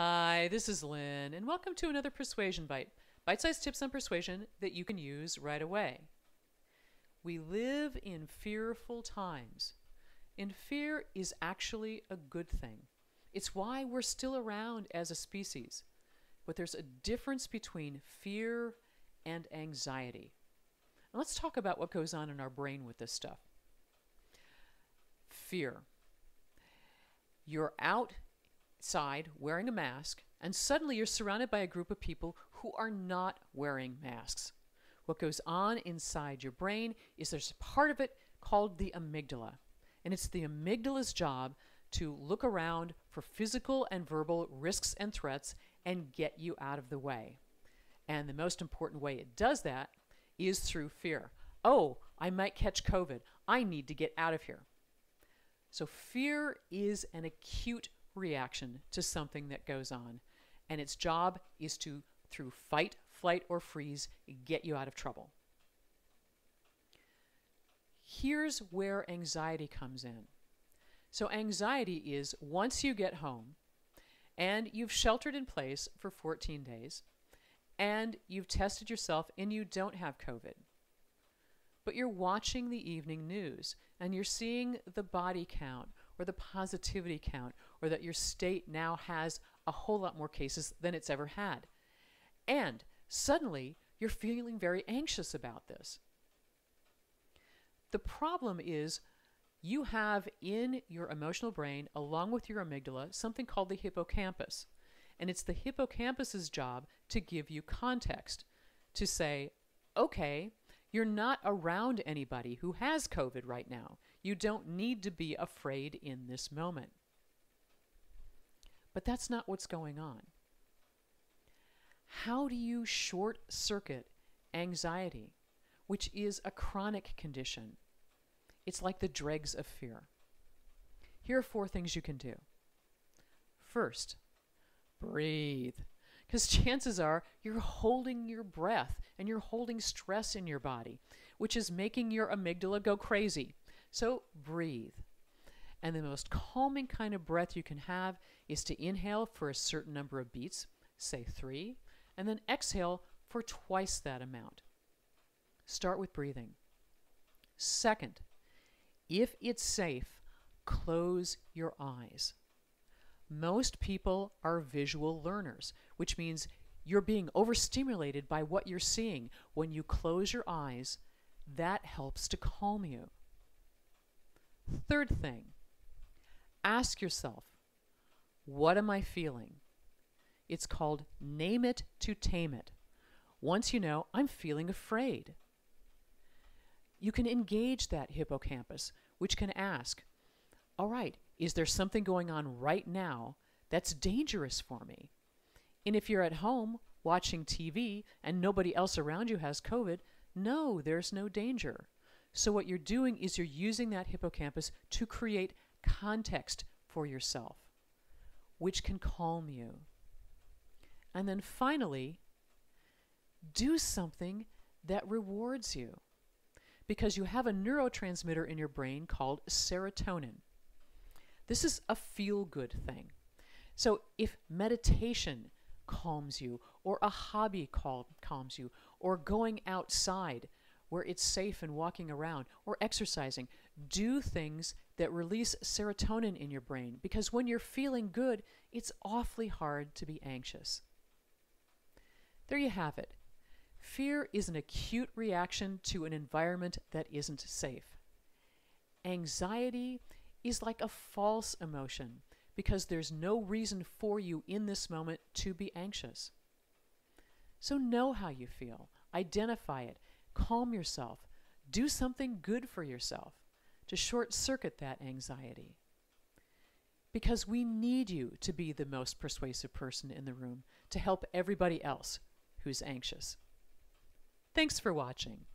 Hi, this is Lynne, and welcome to another Persuasion Byte bite sized tips on persuasion that you can use right away. We live in fearful times, and fear is actually a good thing. It's why we're still around as a species. But there's a difference between fear and anxiety. And let's talk about what goes on in our brain with this stuff. Fear. You're outside wearing a mask, and suddenly you're surrounded by a group of people who are not wearing masks. What goes on inside your brain is there's a part of it called the amygdala. And it's the amygdala's job to look around for physical and verbal risks and threats and get you out of the way. And the most important way it does that is through fear. Oh, I might catch COVID. I need to get out of here. So, fear is an acute reaction to something that goes on, and its job is to, through fight, flight, or freeze, get you out of trouble. Here's where anxiety comes in. So, anxiety is once you get home and you've sheltered in place for 14 days and you've tested yourself and you don't have COVID, but you're watching the evening news and you're seeing the body count or the positivity count or that your state now has a whole lot more cases than it's ever had. And suddenly you're feeling very anxious about this. The problem is you have in your emotional brain, along with your amygdala, something called the hippocampus. And it's the hippocampus's job to give you context, to say, okay, you're not around anybody who has COVID right now. You don't need to be afraid in this moment. But that's not what's going on. How do you short circuit anxiety, which is a chronic condition? It's like the dregs of fear. Here are four things you can do. First, breathe. Because chances are you're holding your breath and you're holding stress in your body, which is making your amygdala go crazy. So breathe. And the most calming kind of breath you can have is to inhale for a certain number of beats, say three, and then exhale for twice that amount. Start with breathing. Second, if it's safe, close your eyes. Most people are visual learners, which means you're being overstimulated by what you're seeing. When you close your eyes, that helps to calm you. Third thing, ask yourself, what am I feeling? It's called name it to tame it. Once you know, I'm feeling afraid. You can engage that hippocampus, which can ask, all right, is there something going on right now that's dangerous for me? And if you're at home watching TV and nobody else around you has COVID, no, there's no danger. So, what you're doing is you're using that hippocampus to create context for yourself, which can calm you. And then finally, do something that rewards you because you have a neurotransmitter in your brain called serotonin. This is a feel good thing. So if meditation calms you, or a hobby cal- calms you, or going outside where it's safe and walking around, or exercising, do things that release serotonin in your brain because when you're feeling good, it's awfully hard to be anxious. There you have it. Fear is an acute reaction to an environment that isn't safe. Anxiety is like a false emotion because there's no reason for you in this moment to be anxious. So know how you feel, identify it, calm yourself, do something good for yourself to short circuit that anxiety. Because we need you to be the most persuasive person in the room to help everybody else who's anxious. Thanks for watching.